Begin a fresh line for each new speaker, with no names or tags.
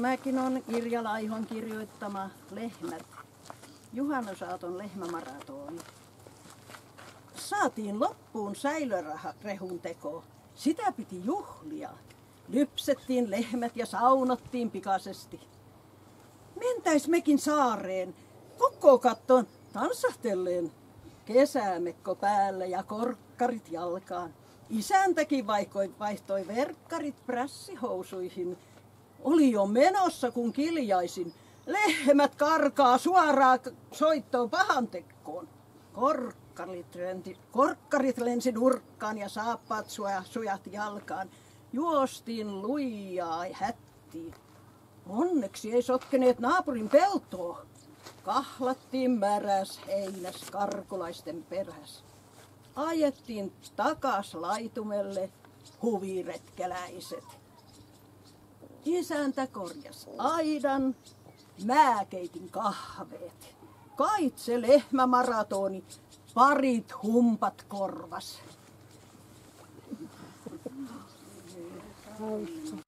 Mäkin on Irja Laihon kirjoittama Lehmät. Juhannusaaton lehmämaratoni. Saatiin loppuun säilörehun teko. Sitä piti juhlia. Lypsettiin lehmät ja saunottiin pikaisesti. Mentäis mekin saareen, koko katton tansahtelleen. Kesämekko päällä ja korkkarit jalkaan. Isäntäkin vaihtoi verkkarit prässihousuihin. Oli jo menossa, kun kiljaisin. Lehmät karkaa suoraan soittoon pahantekkoon. Korkkarit, renti, korkkarit lensi nurkkaan ja saappaat sujat jalkaan. Juostiin lujaa hättiin. Onneksi ei sotkeneet naapurin peltoa. Kahlattiin märäs heinäs karkulaisten peräs. Ajettiin takas laitumelle huviretkeläiset. Isäntä korjas aidan, mä keitin kahveet. Kaitse lehmämaratoni, parit humpat korvas.
Hauska.